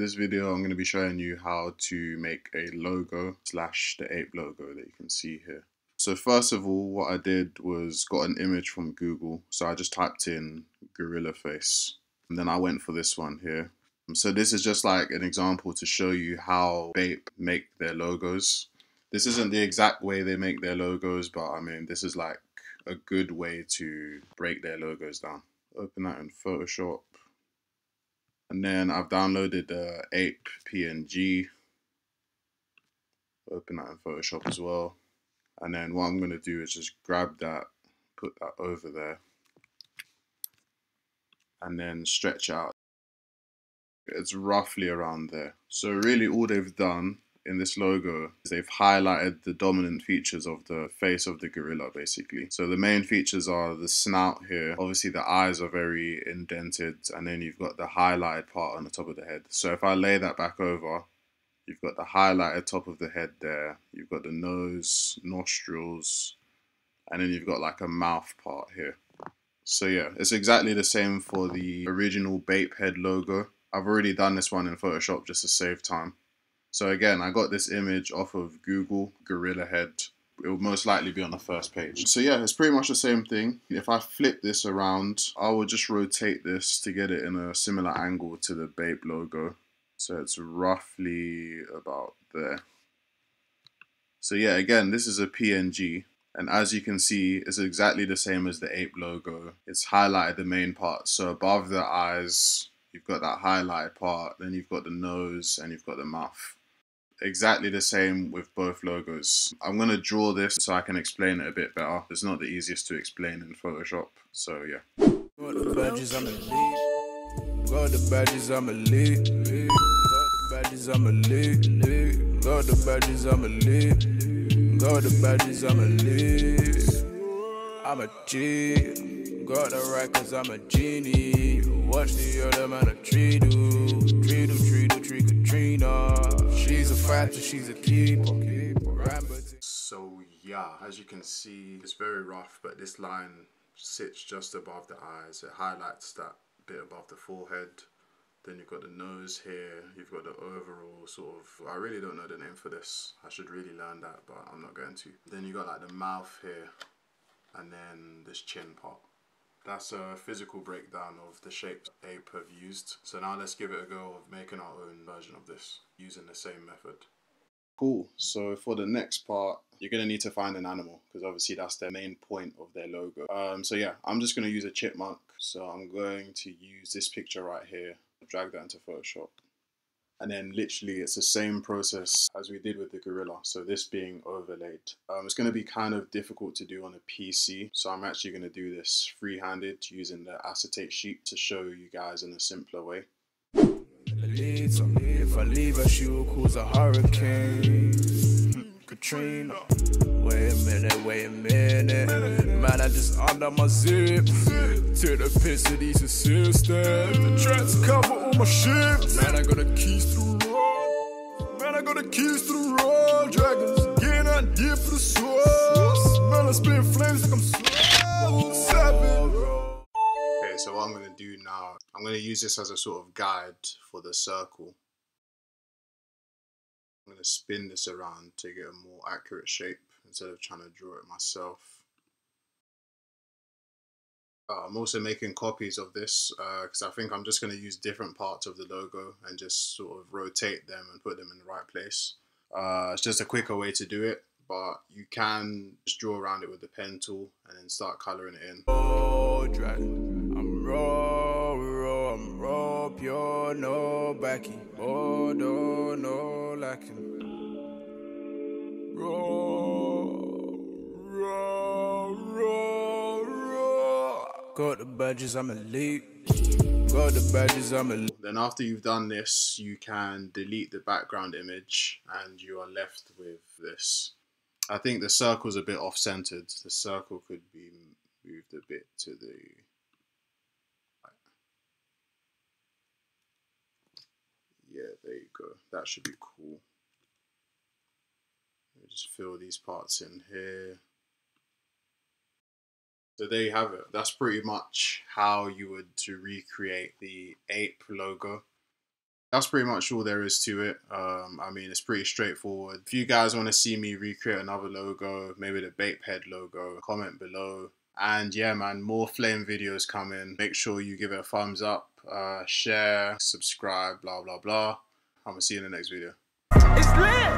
this video, I'm going to be showing you how to make a logo slash the ape logo that you can see here. So first of all, what I did was got an image from Google. So I just typed in gorilla face and then I went for this one here. So this is just like an example to show you how Bape make their logos. This isn't the exact way they make their logos, but I mean, this is like a good way to break their logos down. Open that in Photoshop. And then I've downloaded the ape PNG. Open that in Photoshop as well. And then what I'm going to do is just grab that, put that over there. And then stretch out. It's roughly around there. So really all they've done in this logo they've highlighted the dominant features of the face of the gorilla basically. So the main features are the snout here. Obviously the eyes are very indented and then you've got the highlighted part on the top of the head. So if I lay that back over, you've got the highlighted top of the head there. You've got the nose, nostrils, and then you've got like a mouth part here. So yeah, it's exactly the same for the original Bape head logo. I've already done this one in Photoshop just to save time. So again, I got this image off of Google, Gorilla Head. It will most likely be on the first page. So yeah, it's pretty much the same thing. If I flip this around, I will just rotate this to get it in a similar angle to the Bape logo. So it's roughly about there. So yeah, again, this is a PNG. And as you can see, it's exactly the same as the ape logo. It's highlighted the main part. So above the eyes, you've got that highlighted part. Then you've got the nose and you've got the mouth exactly the same with both logos. I'm going to draw this so I can explain it a bit better. It's not the easiest to explain in Photoshop, so yeah. Got the badges, I'm elite. Got the badges, I'm elite. Got the badges, I'm elite. Got the badges, I'm elite. I'm a G. Got the right cause I'm a genie. Watch the other man a tree do. So yeah, as you can see, it's very rough, but this line sits just above the eyes. It highlights that bit above the forehead. Then you've got the nose here, you've got the overall sort of, I really don't know the name for this. I should really learn that, but I'm not going to. Then you've got like the mouth here, and then this chin part. That's a physical breakdown of the shapes Ape have used. So now let's give it a go of making our own version of this using the same method. Cool. So for the next part, you're going to need to find an animal because obviously that's their main point of their logo. Um, so yeah, I'm just going to use a chipmunk. So I'm going to use this picture right here, drag that into Photoshop and then literally it's the same process as we did with the gorilla. So this being overlaid um, it's going to be kind of difficult to do on a PC so I'm actually going to do this free-handed using the acetate sheet to show you guys in a simpler way. If I leave her she will cause a hurricane Katrina Wait a minute, wait a minute I just under my zip To the piss of these assistants. The tracks cover all my shit. Man, I got the keys to the road Man, I got the keys to the road Dragons getting out deep for the source. Man, I spit flames like I'm slow. Seven Okay, so what I'm going to do now I'm going to use this as a sort of guide for the circle. I'm going to spin this around to get a more accurate shape instead of trying to draw it myself. Uh, I'm also making copies of this because uh, I think I'm just going to use different parts of the logo and just sort of rotate them and put them in the right place. Uh, it's just a quicker way to do it, but you can just draw around it with the pen tool and then start coloring it in. Oh, I'm raw, raw, I'm raw, pure, no oh, no, lacking. Got the badges, I'm elite. Got the badges, I'm elite. Then after you've done this, you can delete the background image and you are left with this. I think the circle's a bit off-centered. The circle could be moved a bit to the yeah, there you go. That should be cool. Just fill these parts in here. So there you have it. That's pretty much how you would to recreate the ape logo. That's pretty much all there is to it. Um, I mean, it's pretty straightforward. If you guys want to see me recreate another logo, maybe the Bapehead logo, comment below. And yeah, man, more flame videos coming. Make sure you give it a thumbs up, uh, share, subscribe, blah, blah, blah. I'm going to see you in the next video. It's lit.